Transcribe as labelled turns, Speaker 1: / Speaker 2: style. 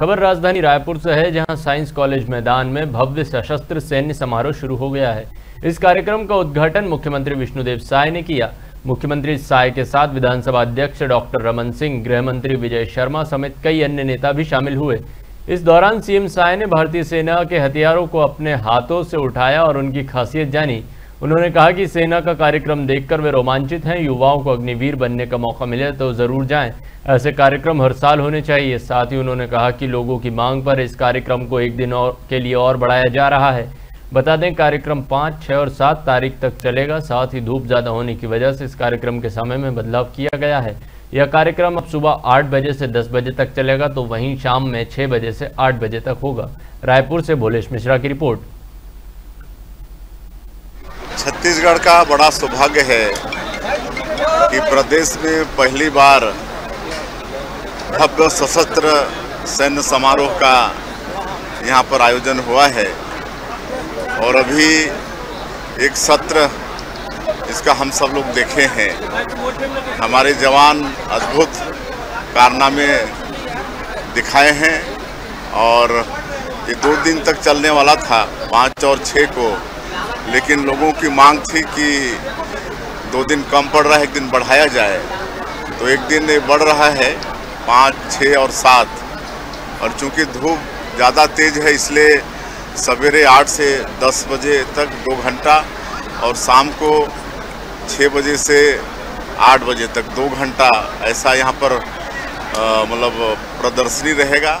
Speaker 1: खबर राजधानी रायपुर से है, जहाँ साइंस कॉलेज मैदान में भव्य सशस्त्र सैन्य समारोह शुरू हो गया है। इस कार्यक्रम का उद्घाटन मुख्यमंत्री विष्णुदेव साय ने किया। मुख्यमंत्री साय के साथ विधानसभा अध्यक्ष डॉक्टर रमन सिंह गृह मंत्री विजय शर्मा समेत कई अन्य नेता भी शामिल हुए। इस दौरान सीएम साय ने भारतीय सेना के हथियारों को अपने हाथों से उठाया और उनकी खासियत जानी। उन्होंने कहा कि सेना का कार्यक्रम देखकर वे रोमांचित हैं, युवाओं को अग्निवीर बनने का मौका मिले तो ज़रूर जाएँ। ऐसे कार्यक्रम हर साल होने चाहिए। साथ ही उन्होंने कहा कि लोगों की मांग पर इस कार्यक्रम को एक दिन और के लिए और बढ़ाया जा रहा है। बता दें, कार्यक्रम पाँच छः और सात तारीख तक चलेगा। साथ ही धूप ज़्यादा होने की वजह से इस कार्यक्रम के समय में बदलाव किया गया है। यह कार्यक्रम अब सुबह आठ बजे से दस बजे तक चलेगा तो वहीं शाम में छः बजे से आठ बजे तक होगा। रायपुर से भोलेश मिश्रा की रिपोर्ट।
Speaker 2: छत्तीसगढ़ का बड़ा सौभाग्य है कि प्रदेश में पहली बार भव्य सशस्त्र सैन्य समारोह का यहाँ पर आयोजन हुआ है। और अभी एक सत्र इसका हम सब लोग देखे हैं। हमारे जवान अद्भुत कारनामे दिखाए हैं और ये दो दिन तक चलने वाला था, पाँच और छः को। लेकिन लोगों की मांग थी कि दो दिन कम पड़ रहा है, एक दिन बढ़ाया जाए। तो एक दिन ये बढ़ रहा है, पाँच छः और सात। और चूँकि धूप ज़्यादा तेज़ है, इसलिए सवेरे आठ से दस बजे तक दो घंटा और शाम को छः बजे से आठ बजे तक दो घंटा ऐसा यहाँ पर मतलब प्रदर्शनी रहेगा।